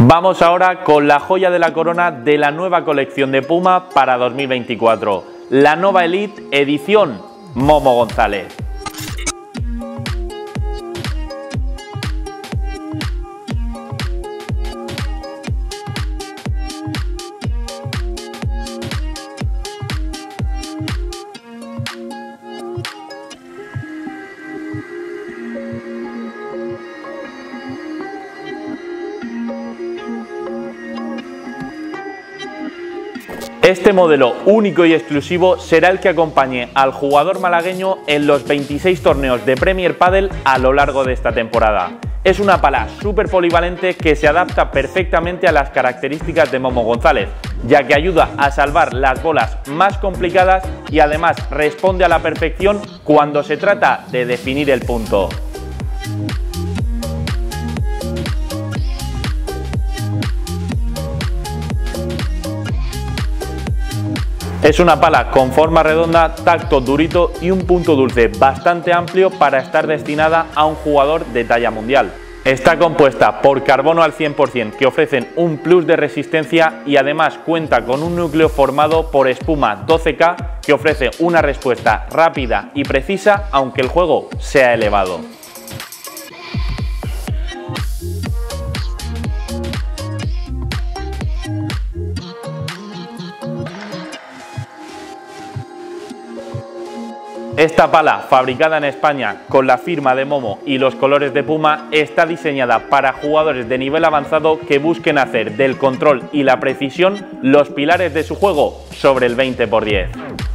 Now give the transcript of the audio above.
Vamos ahora con la joya de la corona de la nueva colección de Puma para 2024, la Nova Elite edición Momo González. Este modelo único y exclusivo será el que acompañe al jugador malagueño en los 26 torneos de Premier Padel a lo largo de esta temporada. Es una pala súper polivalente que se adapta perfectamente a las características de Momo González, ya que ayuda a salvar las bolas más complicadas y además responde a la perfección cuando se trata de definir el punto. Es una pala con forma redonda, tacto durito y un punto dulce bastante amplio para estar destinada a un jugador de talla mundial. Está compuesta por carbono al 100% que ofrecen un plus de resistencia y además cuenta con un núcleo formado por espuma 12K que ofrece una respuesta rápida y precisa aunque el juego sea elevado. Esta pala, fabricada en España con la firma de Momo y los colores de Puma, está diseñada para jugadores de nivel avanzado que busquen hacer del control y la precisión los pilares de su juego sobre el 20 x 10.